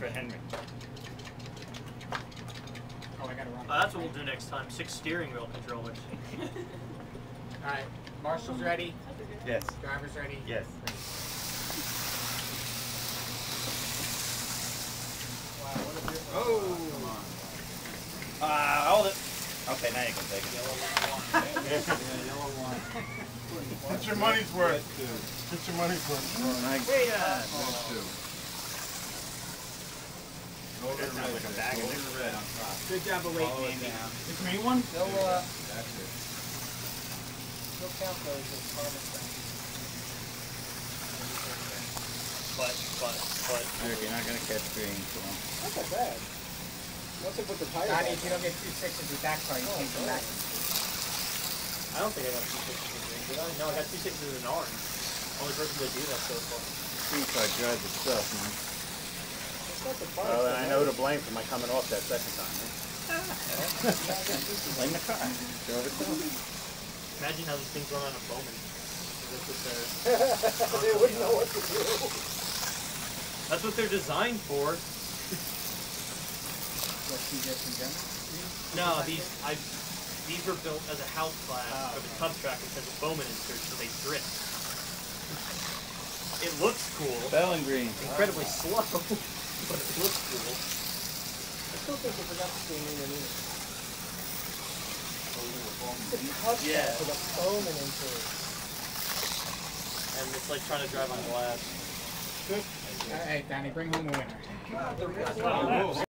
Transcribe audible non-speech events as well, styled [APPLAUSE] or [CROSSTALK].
for Henry. Oh, I gotta run. Uh, that's what we'll do next time. Six steering wheel controllers. [LAUGHS] All right, Marshall's ready. Yes. Driver's ready. Yes. Oh. Ah, hold it. Okay, now you can take it. [LAUGHS] [LAUGHS] Get your money's worth. Get your money's worth. Wait, uh, That's two. That sounds like a bag of Over red on top. Good job of waiting, Follow it Andy. down. It's one. They'll, uh, That's it. they'll count those as karma things. But, but, but. Eric, you're not gonna catch green, so. Not that bad. Once I put the tire Scotty, back if you don't get two sixes with that car, you Oh, can't come back. I don't think I got two sixes in green, did I? No, I got two sixes in orange. Only person to do that so far. Green car drives itself, man. It's not the tire. Well, then I know to blame for my coming off that second time, right? Blame the car. Drove itself. Imagine how these things run on a Bowman. That's what they're, [LAUGHS] wouldn't know what to do. that's what they're designed for. [LAUGHS] What, TJ from Germany? No, these I these were built as a house class Oh, ah, for the okay. tub track instead of Bowman inserts, so they drift. It looks cool, Bellin green. incredibly ah. slow, [LAUGHS] but it looks cool. I still think they forgot to say name and It's a touchdown Yeah. for the Bowman insert. And it's like trying to drive on glass. Good. All right, Danny, bring home a winner. The